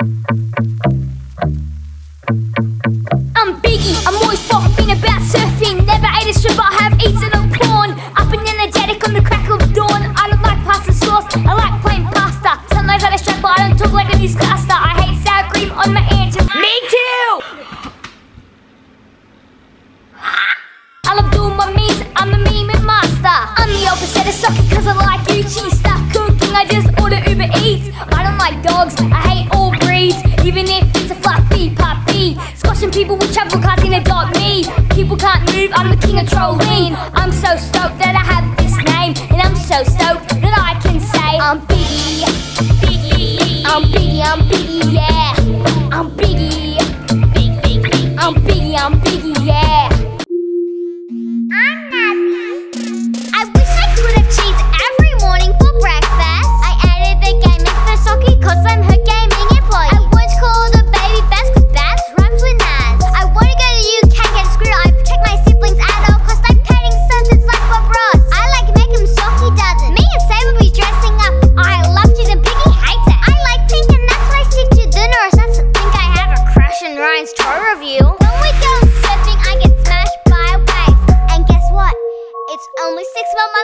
I'm Biggy, I'm always talking about surfing. Never ate a strip, but I have eaten a prawn. Up and energetic on the crack of dawn. I don't like pasta sauce, I like plain pasta. Sometimes I strap, but I don't talk like a newscaster. I hate sour cream on my answers. Me too! I love doing my memes, I'm a meme master. I'm the opposite of cause I like Gucci stuff. Cooking, I just order Uber Eats. I don't like dogs, I hate all people with travel cards in adopt me. People can't move, I'm the king of trolling. I'm so stoked that I have this name. And I'm so stoked that I can say I'm Biggy. Biggy. I'm Biggy, I'm Biggy, yeah. I'm Biggy. Big, big, big. I'm Biggy, I'm Biggy, yeah.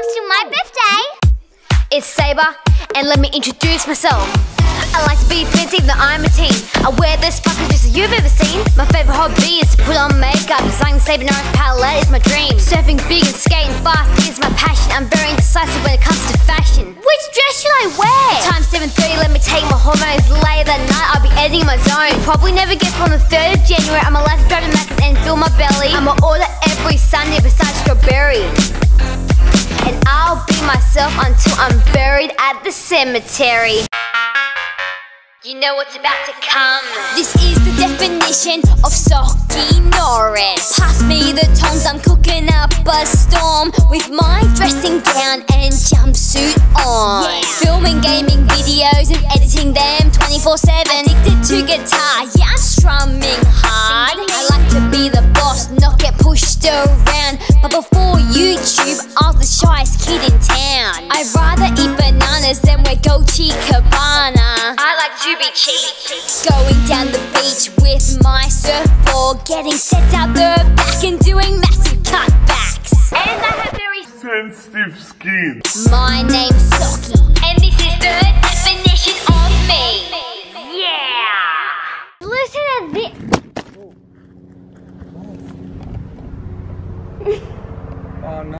To my birthday. It's Sabre, and let me introduce myself. I like to be fancy, though I'm a teen. I wear this fucking dress that you've ever seen. My favorite hobby is to put on makeup. Designing the Sabre Norris palette is my dream. Surfing big and skating fast is my passion. I'm very indecisive when it comes to fashion. Which dress should I wear? Time 7.30, let me take my hormones Later that night, I'll be editing my zone You Probably never get from the 3rd of January I'm allowed to drive to Macca's and fill my belly I'ma order every Sunday besides strawberry myself until I'm buried at the cemetery You know what's about to come This is the definition of Sockie Norris. Pass me the tongs, I'm cooking up a storm with my dressing gown and jumpsuit on. Filming gaming videos and editing them 24 7. Addicted around. But before YouTube, I was the shyest kid in town. I'd rather eat bananas than wear Dolce Gabbana. I like to be cheap Going down the beach with my surfboard, getting set out the back and doing massive cutbacks. And I have very sensitive skin. My name's Sockie,